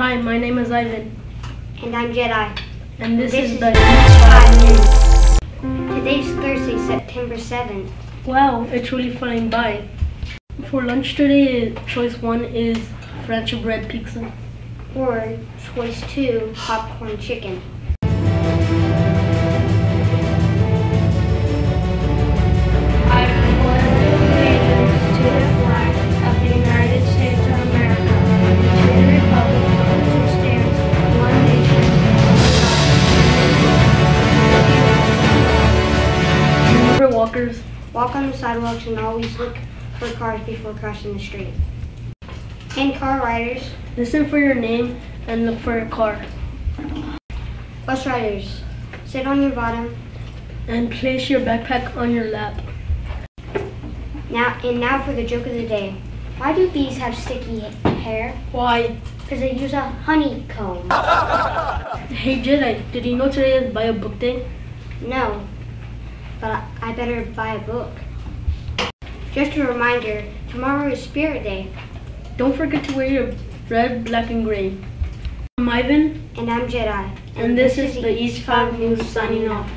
Hi, my name is Ivan, And I'm Jedi. and this, This is, is the Five Minutes. Today's Thursday, September 7th. Wow, it's really flying by. For lunch today, choice one is French bread pizza. Or choice two, popcorn chicken. Walkers? Walk on the sidewalks and always look for cars before crossing the street. And car riders, Listen for your name and look for a car. bus riders, sit on your bottom. And place your backpack on your lap. Now and now for the joke of the day. Why do bees have sticky hair? Why? Because they use a honeycomb. Hey Jedi, did you know today is Buy a Book Day? No, but I- better buy a book. Just a reminder, tomorrow is Spirit Day, Don't forget to wear your red, black, and gray. I'm Ivan, and I'm Jedi. and this is the East 5 News signing off.